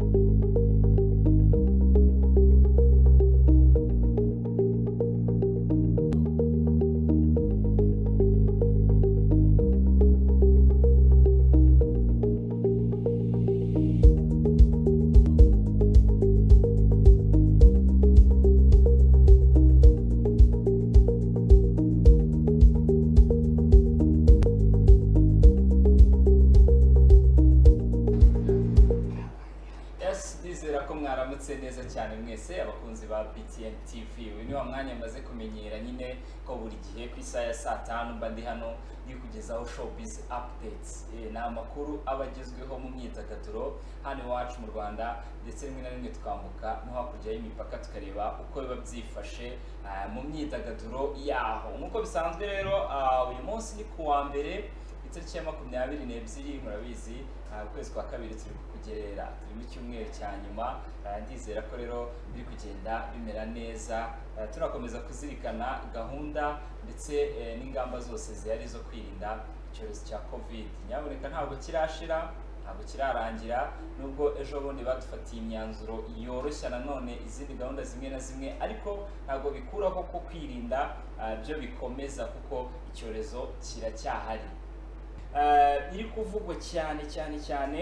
Yes, ndizera ko mwaramutse neza cyane mwese abakunzi ba BTN TV uyu ni wa mwanya maze kumenyera nyine ko buri gihe ku isaha ya saa tanu mba ndi hano ndi kugezaho showbiz updates. Eh, ni amakuru aba agezweho mu myidagaduro hano iwacu mu Rwanda ndetse rimwe na rimwe tukambuka no hakurya y'imipaka tukareba uko biba byifashe ah, mu myidagaduro yaho. Nk'uko bisanzwe rero ah, uyu munsi ni ku wa mbere itariki ya makumyabiri n'ebyiri murabizi ukwezi kwa kabiri turi kugerera turi mu cyumweru cya nyuma ndizera ko rero biri kugenda bimera neza turakomeza kuzirikana gahunda ndetse eh, n'ingamba zose zihari zo kwirinda icyorezo cya covid. Nyaboneka ntabwo kirashira ntabwo kirarangira nubwo ejo bundi badufatiye imyanzuro yoroshya nanone izindi gahunda zimwe na zimwe ariko ntabwo bikuraho ko kwirinda ah, byo bikomeza kuko icyorezo kiracyahari. Iri kuvugwa cyane cyane cyane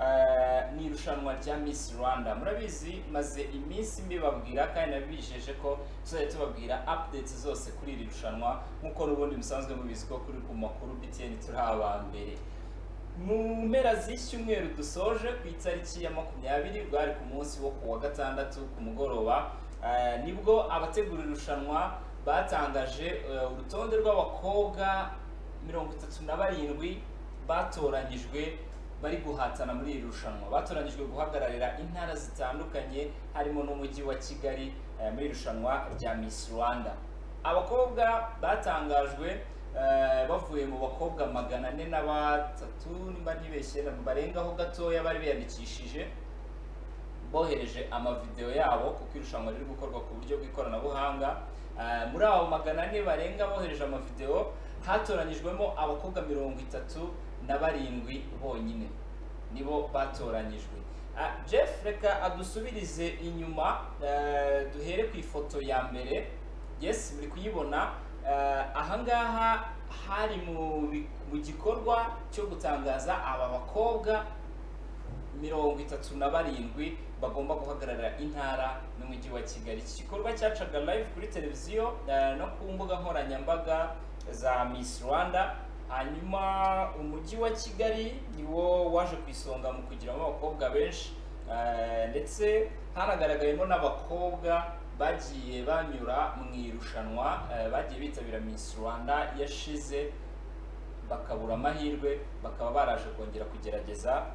eh, ni irushanwa rya Miss Rwanda. Murabizi maze iminsi mbibabwira kandi nabijeje ko tuzajya tubabwira updates zose kuri iri rushanwa. Nk'uko n'ubundi musanzwe mubizi ko kuri ku makuru BTN turi aba mbere. Mu mpera z'icyumweru dusoje ku itariki ya makumyabiri bwari ku munsi wo ku wa gatandatu ku mugoroba eh, ni bwo abategura irushanwa batangaje eh, urutonde rw'abakobwa mirongo itatu na barindwi batoranyijwe bari guhatana muri iri rushanwa. Batoranyijwe guhagararira intara zitandukanye harimo n'umujyi wa kigali eh, muri iri rushanwa rya miss rwanda. Abakobwa batangajwe eh, bavuye mu bakobwa magana ane na batatu nimba ntibeshye barengaho gatoya bari biyandikishije bohereje amavideo yabo kuko irushanwa riri gukorwa ku buryo bw'ikoranabuhanga. Eh, muri abo magana ane barenga bohereje amavideo hatoranyijwemo abakobwa mirongo itatu na barindwi bonyine. Nibo batoranyijwe. Ah, jeff reka adusubirize inyuma eh, duhere ku ifoto ya mbere. Yes muri kuyibona. Eh, ahangaha hari mu gikorwa cyo gutangaza aba bakobwa mirongo itatu na barindwi bagomba guhagararira intara n'umujyi wa kigali. Iki gikorwa cyacaga live kuri televiziyo eh, no ku mbuga nkoranyambaga. Za miss rwanda. Hanyuma umujyi wa kigali niwo waje ku isonga mu kugiramo abakobwa benshi. Eh, ndetse hanagaragayemo n'abakobwa bagiye banyura mu irushanwa eh, bagiye bitabira miss rwanda yashize. Bakabura amahirwe bakaba baraje kongera kugerageza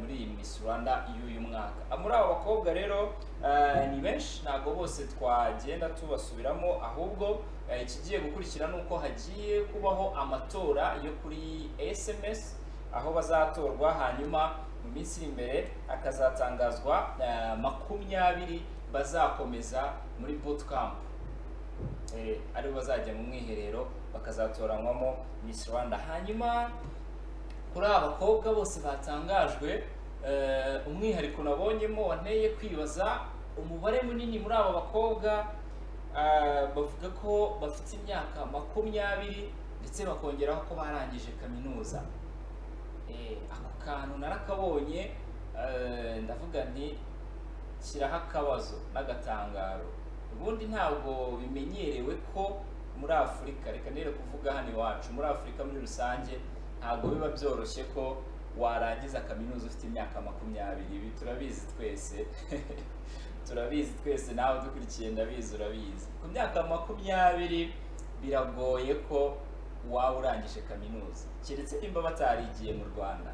muri iyi Miss Rwanda y'uyu mwaka. Ah, muri abo bakobwa rero eh, ni benshi. Ntabwo bose twagenda tubasubiramo ahubwo eh, ikigiye gukurikira ni uko hagiye kubaho amatora yo kuri SMS aho bazatorwa hanyuma mu minsi iri imbere hakazatangazwa eh, makumyabiri bazakomeza muri bootcamp eh, ari bo bazajya mu mwiherero bakazatoranywamo Miss Rwanda. Hanyuma kuri aba bakobwa bose batangajwe eh, umwihariko nabonyemo wanteye kwibaza umubare munini muri aba bakobwa eh, bavuga ko bafite imyaka makumyabiri ndetse bakongeraho ko barangije kaminuza. Eh, ako kantu narakabonye ndavuga nti shyiraho akabazo n'agatangaro. Ubundi ntabwo bimenyerewe ko muri afurika reka nere kuvuga hano iwacu muri afurika muri rusange ntabwo biba byoroshye ko warangiza kaminuza ufite imyaka makumyabiri. Ibi turabizi twese. Turabizi twese. Nawe dukurikiye ndabizi urabizi. Ku myaka makumyabiri biragoye ko waba urangije kaminuza. Keretse nimba batarigiye mu rwanda.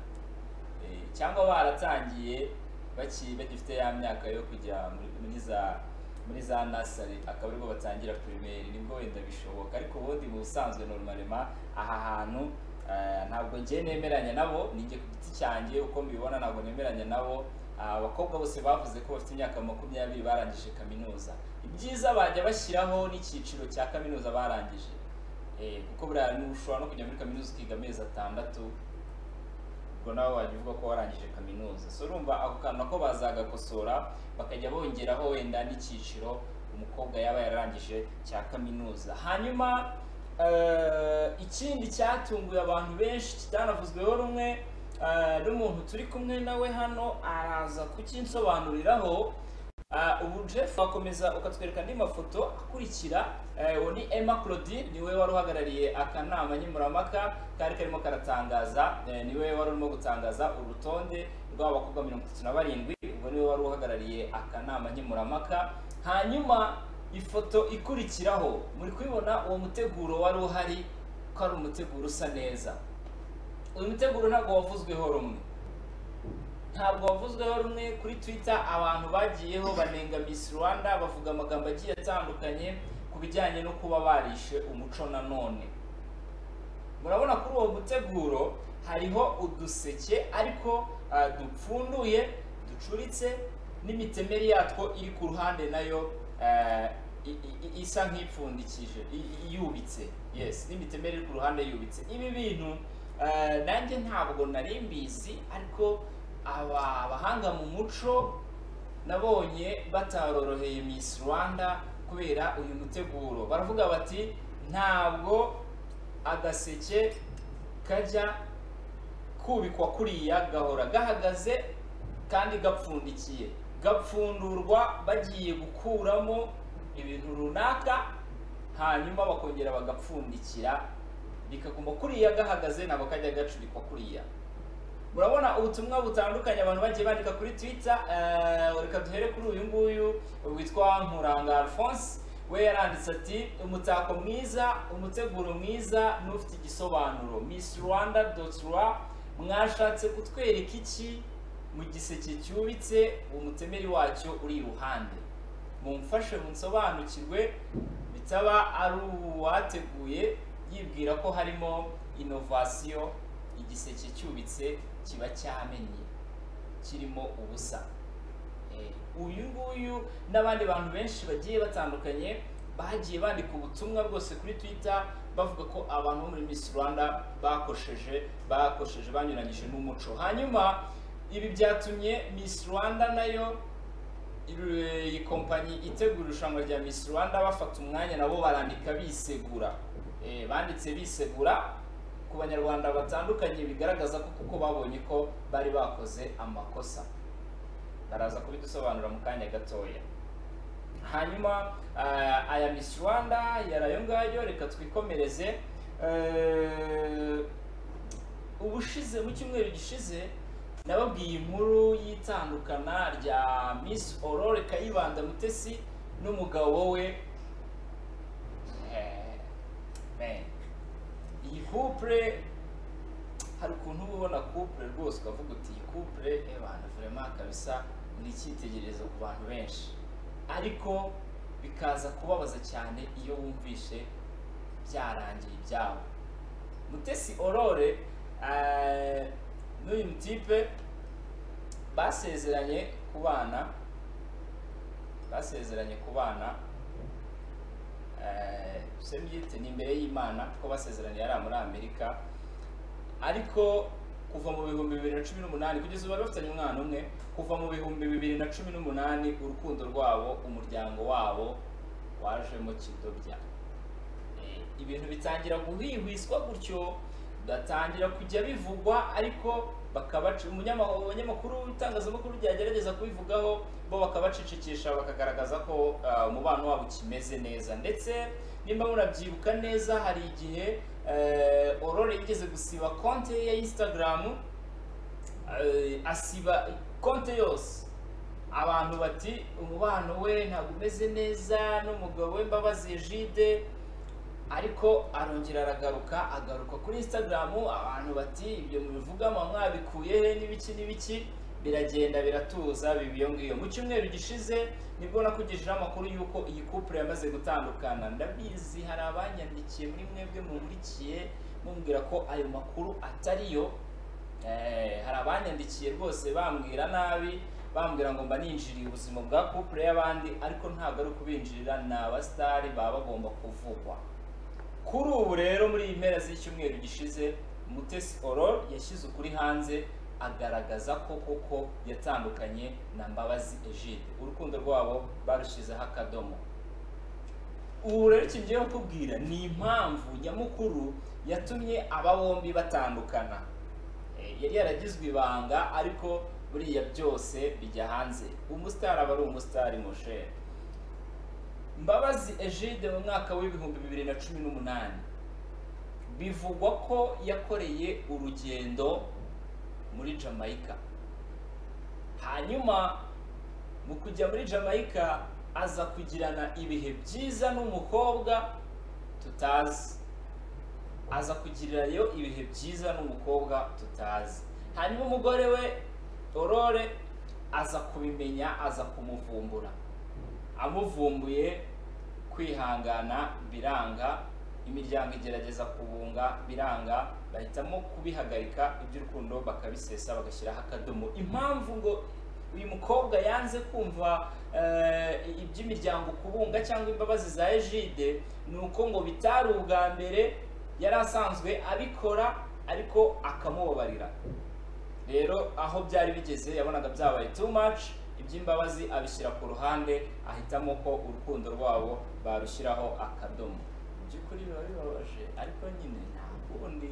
Eh, cyangwa baratangiye bagifite ya myaka yo kujya muri za muri za nasari akaba ari bwo batangira primaire ni bwo wenda bishoboka. Ariko ubundi mu busanzwe normalement aha hantu ntabwo ngiye nemeranya nabo ninjye ku giti cyanjye uko mbibona ntabwo nemeranya nabo. Ah, abakobwa bose bavuze ko bafite imyaka makumyabiri barangije kaminuza. Ibyiza bajya bashyiraho n'icyiciro cya kaminuza barangije. Eh, kuko buriya ushobora no kujya muri kaminuza ukiga amezi atandatu ubwo nawe wajya uvuga ko warangije kaminuza. So urumva ako kantu nako bazagakosora bakajya bongeraho wenda n'icyiciro umukobwa yaba yararangije cya kaminuza. Hanyuma eh, ikindi cyatunguye abantu benshi kitanavuzweho rumwe n'umuntu turi kumwe nawe hano araza kukinsobanuriraho. Ah, ubu Jeff wakomeza ukatwereka andi mafoto akurikira uwo ni Emma Claudine ni we wari uhagarariye akanama nkemurampaka kari karimo karatangaza. Niwe wari urimo gutangaza urutonde rw'abakobwa mirongo itatu na barindwi ubwo ni we wari uhagarariye akanama nkemurampaka. Hanyuma ifoto ikurikiraho muri kubibona uwo muteguro wari uhari ko ari umuteguro usa neza. Uyu muteguro ntabwo wavuzweho rumwe. Ntabwo wavuzweho rumwe kuri twitter abantu bagiyeho banenga miss rwanda bavuga amagambo agiye atandukanye ku bijyanye no kuba barishe umuco nanone murabona kuri uwo muteguro hariho uduseke ariko ah, dupfunduye ducuritse n'imitemeri yatwo iri ku ruhande na yo isa nk'ipfundikije yubitse yes n'imitemeri ku ruhande yubitse. Ibi bintu ah, nanjye ntabwo nari mbizi ariko aba abahanga mu muco nabonye bataroroheye Miss Rwanda kubera uyu muteguro. Baravuga bati ntabwo agaseke kajya kubikwa kuriya gahora gahagaze kandi gapfundikiye. Gapfundurwa bagiye gukuramo ibintu runaka hanyuma bakongera bagapfundikira. Bikaguma kuriya gahagaze ntabwo kajya gacurikwa kuriya. Murabona ubutumwa butandukanye abantu bagiye bandika kuri twitter eh, reka duhere kuri uyu nguyu witwa nkuranga alphonse. We yaranditse ati umutako mwiza umuteguro mwiza n'ufite igisobanuro. Miss rwanda rwa mwashatse kutwereka iki? Mu giseke cyubitse umutemeri wacyo uri iruhande. Mumfashe munsobanukirwe bitaba ari uwateguye yibwira ko harimo inovasiyo igiseke cyubitse kiba cyamenye kirimo ubusa. Eh, uyu nguyu n'abandi bantu benshi bagiye batandukanye bagiye bandika ubutumwa bwose kuri twitter bavuga ko abantu bo muri miss rwanda bakosheje bakosheje banyuranyije n'umuco. Hanyuma ibi byatumye miss rwanda na yo iri- iyi kompanyi itegura irushanwa rya miss rwanda bafata umwanya nabo barandika bisegura. Eh, banditse bisegura ku banyarwanda batandukanye bigaragaza ko kuko babonye ko bari bakoze amakosa. Baraza kubidusobanura mu kanya gatoya. Hanyuma eh, aya miss rwanda yari ayo ngayo reka twikomereze. Eh, ubushize mu cyumweru gishize nababwiye inkuru y'itandukana rya miss aurore kayibanda mutesi n'umugabo we Eh, iyi couple hari ukuntu uba ubona couple rwose ukavuga uti iyi couple ebana vraiment kabisa ni icyitegererezo ku bantu benshi. Ariko bikaza kubabaza cyane iyo wumvishe byarangiye ibyabo mutesi aurore eh, n'uyu mutipe basezeranye ku bana basezeranye ku bana eh, se mbyite ni imbere y'imana kuko basezeraniye ari muri amerika ariko kuva mu bihumbi bibiri na cumi n'umunani kugeza ubu bari bafitanye umwana umwe kuva mu bihumbi bibiri na cumi n'umunani urukundo rwabo umuryango wabo wajemo kidobya. Eh, ibintu bitangira guhwihwiswa gutyo bigatangira kujya bivugwa ariko abanyamakuru itangazamakuru ryagerageza kubivugaho bo bakabacecekesha bakagaragaza ko ah, umubano wabo ukimeze neza. Ndetse nimba murabyibuka neza hari igihe eh, Aurore yigeze gusiba konti ye ya Instagram eh, asiba konti yose. Abantu bati umubano we ntabwo umeze neza n'umugabo we Mbabazi Egide ariko arongera aragaruka agaruka kuri Instagram abantu bati ibyo mubivuga mwabikuye he? N'ibiki n'ibiki? Biragenda biratuza biba iyo ngiyo. Mu cyumweru gishize ni bwo nakugejejeho amakuru y'uko iyi couple yamaze gutandukana. Ndabizi hari abanyandikiye muri mwebwe munkurikiye mumbwira ko ayo makuru atariyo Eh, hari abanyandikiye rwose bambwira nabi bambwira ngo mba ninjiriye ubuzima bwa couple y'abandi ariko ntabwo ari ukubinjirira. Ni abasitari baba bagomba kuvugwa. Kuri ubu rero muri iyi mpera z'icyumweru gishize mutesi aurore yashyize ukuri hanze agaragaza ko koko yatandukanye na mbabazi egide. Urukundo rwabo barushyizeho akadomo. Ubu rero iki ngiye kukubwira ni impamvu nyamukuru yatumye aba bombi batandukana. Eh, yari yaragizwe ibanga ariko buriya byose bijya hanze. Umusitari aba ari umusitari moshere mbabazi egide mu mwaka w'ibihumbi bibiri na cumi n'umunani. Bivugwa ko yakoreye urugendo muri jamaica. Hanyuma mu kujya muri jamaica aza kugirana ibihe byiza n'umukobwa tutazi. Aza kugirirayo ibihe byiza n'umukobwa tutazi. Hanyuma umugore we orore aza kubimenya aza kumuvumbura. Amuvumbuye kwihangana biranga imiryango igerageza kubunga biranga bahitamo kubihagarika iby'urukundo bakabisesa bagashyiraho akadomo. Impamvu ngo uyu mukobwa yanze kumva eh, iby'imiryango kubunga cyangwa imbabazi za ejide ni uko ngo bitari ubwa mbere yari asanzwe abikora ariko akamubabarira. Rero aho byari bigeze yabonaga byabaye too much iby'imbabazi abishyira ku ruhande ahitamo ko urukundo rwabo barushyiraho akadomo mu by'ukuri biba bibabaje ariko nyine nta kundi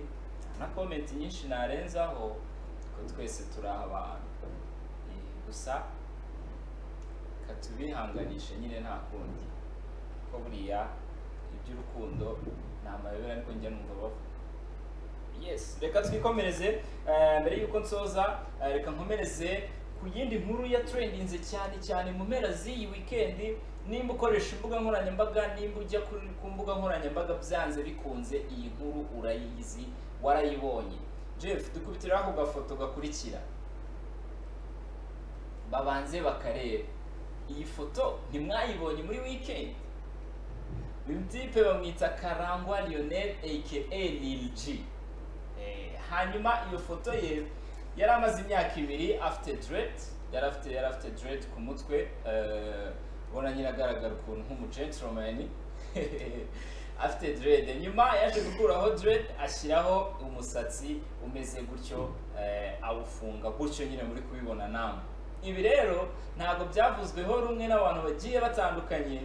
na komenti nyinshi narenzaho ko twese turi abantu gusa katubihanganishe nyine nta kundi ko buriya iby'urukundo ni amayobera ariko njya numva bavuga yes. reka twikomereze mbere y'uko nsoza reka nkomereze ku yindi nkuru ya trendinze cyane cyane mu mpera z'iyi weekend nimba ukoresha imbuga nkoranyambaga nimba ujya ku mbuga nkoranyambaga byanze bikunze iyi nkuru urayizi warayibonye. Jeff dukubitiraho ako gafoto gakurikira. Babanze bakareba. Iyi foto ntimwayibonye muri weekend. Uyu mutipe bamwita karangwa lionel aka lil g. Eh, hanyuma iyo foto ye yari amaze imyaka ibiri afite dread yari afite dread ku mutwe eh, ubona nyine agaragara ukuntu nk'umugentleman afite dread. Nyuma yaje gukuraho dread ashyiraho umusatsi umeze gutyo eh, awufunga gutyo nyine muri kubibona namwe ibi rero ntabwo byavuzweho rumwe n'abantu bagiye batandukanye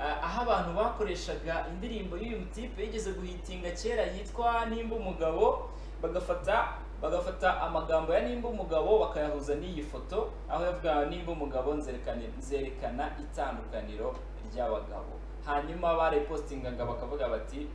ah, aho abantu bakoreshaga indirimbo y'uyu mutipe yigeze guhitinga kera yitwa nimba umugabo bagafata bagafata amagambo ya nimba umugabo bakayahuza n'iyi foto aho yavuga nimba umugabo nzerekana itandukaniro ry'abagabo. Hanyuma barepostingaga bakavuga bati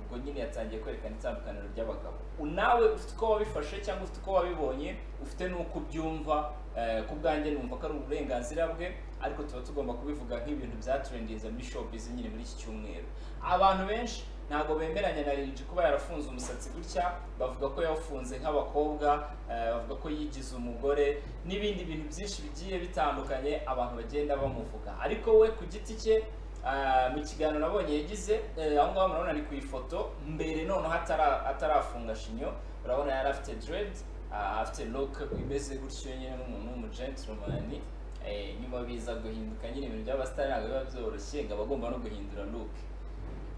ubwo nyine yatangiye kwerekana itandukaniro ry'abagabo. Nawe ufite uko wabifashe cyangwa ufite uko wabibonye ufite n'uko ubyumva eh, ku bwanjye numva ko ari uburenganzira bwe ariko tuba tugomba kubivuga nk'ibintu bya trendinze muri showbiz nyine muri iki cyumweru. Abantu benshi ntabwo bemeranya na Lil G kuba yarafunze umusatsi gutya bavuga ko yawufunze nk'abakobwa eh, bavuga ko yigize umugore n'ibindi bintu byinshi bigiye bitandukanye abantu bagenda bamuvuga. Ariko we ku giti cye Ah, mu kiganiro nabonye yagize eh, aho ngaho murabona ni ku ifoto mbere noneho atara- atarafunga shinyo urabona yari afite dread ah, afite look imeze gutyo nyine nk'umuntu w'umugentleman eh, nyuma biza guhinduka nyine ibintu by'abasitari ntabwo biba byoroshye ngo aba agomba no guhindura look.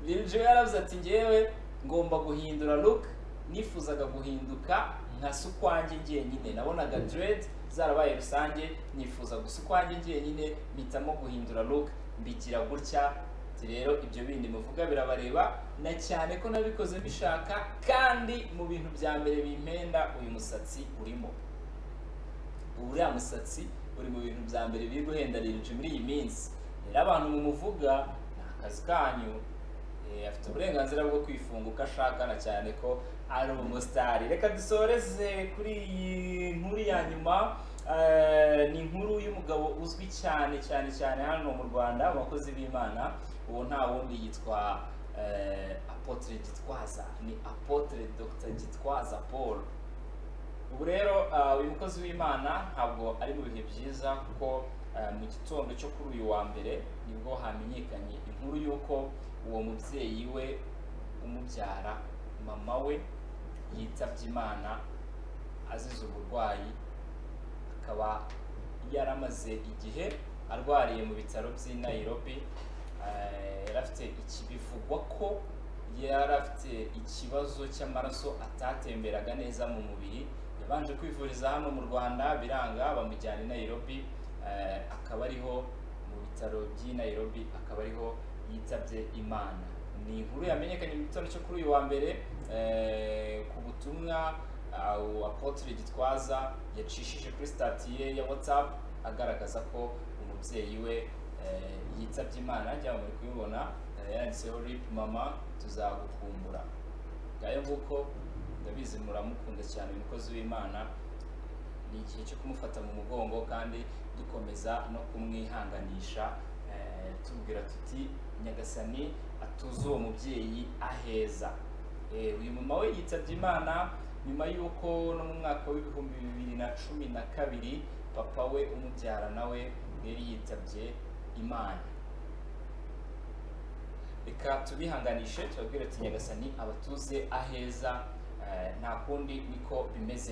Lil yaravuze ati ngewe ngomba guhindura look. Nifuzaga guhinduka nka se ukwanjye njyenyine. Nabonaga dread zarabaye rusange nifuza gusa ukwanjye njyenyine mpitamo guhindura look. Mbigira gutya rero ibyo bindi muvuga birabareba. Na cyane ko nabikoze mbishaka kandi mu bintu bya mbere bimpenda uyu musatsi urimo. Uriya musatsi uri mu bintu bya mbere biri guhenda G muri iyi minsi. Rero abantu mumuvuga ni akazi kanyu. Afite uburenganzira bwo kwifunga uko ashaka na cyane ko ari umusitari reka dusoreze kuri iyi nkuru ya nyuma. Eh, ni inkuru y'umugabo uzwi cyane cyane cyane hano mu rwanda mu bakozi b'imana uwo nta wundi yitwa eh, apotre gitwaza. Ni apotre dr gitwaza paul. Ubu rero uyu mukozi w'imana ntabwo ari mu bihe byiza kuko mu gitondo cyo kuri uyu wa mbere ni bwo hamenyekanye inkuru y'uko uwo mubyeyi we umubyara mama we yitabye imana azize uburwayi akaba yaramaze igihe arwariye mu bitaro by'i Nairobi Eh, yari afite bivugwa ko yari afite ikibazo cy'amaraso atatemberaga neza mu mubiri yabanje kwivuriza hano mu rwanda biranga bamujyana i nairobi eh, akaba ariho mu bitaro by'i nairobi akaba ariho yitabye imana. Ni inkuru yamenyekanye mu gitondo cyo kuri uyu wa mbere eh, ku butumwa uh, apotre gitwaza yacishije kuri stati ye ya whatsapp agaragaza ko umubyeyi we eh, yitabye imana. Cyangwa muri kubibona eh, yanditseho rip mama tuzagukumbura ngayo nguko ndabizi muramukunda cyane umukozi w'imana. Ni igihe cyo kumufata mu mugongo kandi dukomeza no kumwihanganisha tubwira tuti nyagasani atuze uwo mubyeyi aheza. Eh, uyu mama we yitabye imana nyuma y'uko no mu mwaka w'ibihumbi bibiri na cumi na kabiri papa we umubyara nawe yari yitabye imana. Reka tubihanganishe tubabwire ati nyagasani abatuze aheza. Eh, nta kundi niko bimeze.